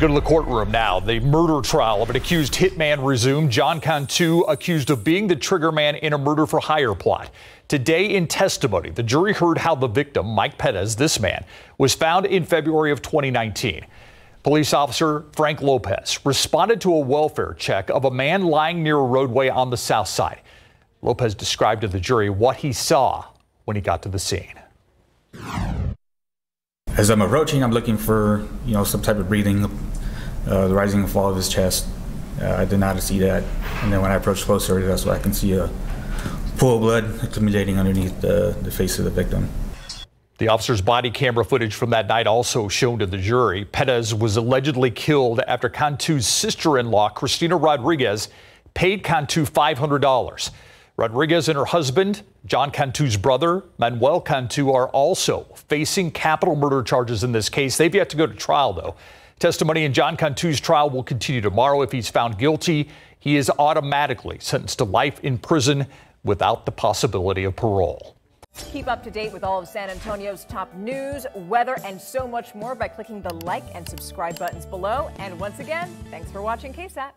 go to the courtroom now. The murder trial of an accused hitman resumed. John Cantu accused of being the triggerman in a murder for hire plot. Today in testimony, the jury heard how the victim, Mike Pettis, this man, was found in February of 2019. Police officer Frank Lopez responded to a welfare check of a man lying near a roadway on the south side. Lopez described to the jury what he saw when he got to the scene. As I'm approaching, I'm looking for you know some type of breathing, uh, the rising and fall of his chest. Uh, I did not see that, and then when I approach closer, that's when I can see a pool of blood accumulating underneath the, the face of the victim. The officer's body camera footage from that night also shown to the jury. Pettis was allegedly killed after Cantu's sister-in-law, Christina Rodriguez, paid Cantu $500. Rodriguez and her husband, John Cantu's brother, Manuel Cantu, are also facing capital murder charges in this case. They've yet to go to trial, though. Testimony in John Cantu's trial will continue tomorrow. If he's found guilty, he is automatically sentenced to life in prison without the possibility of parole. Keep up to date with all of San Antonio's top news, weather, and so much more by clicking the like and subscribe buttons below. And once again, thanks for watching KSAT.